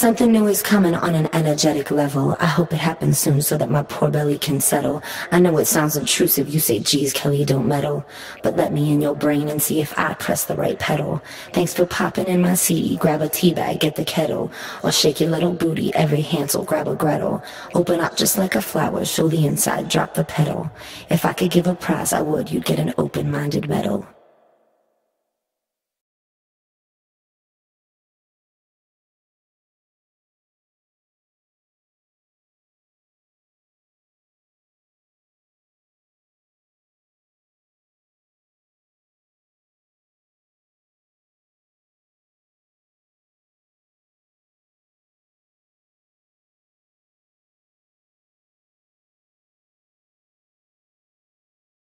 Something new is coming on an energetic level. I hope it happens soon so that my poor belly can settle. I know it sounds obtrusive. you say, geez, Kellee, don't meddle. But let me in your brain and see if I press the right pedal. Thanks for popping in my seat. grab a tea bag, get the kettle. Or shake your little booty, every Hansel, grab a Gretel. Open up just like a flower, show the inside, drop the petal. If I could give a prize, I would, you'd get an open-minded medal.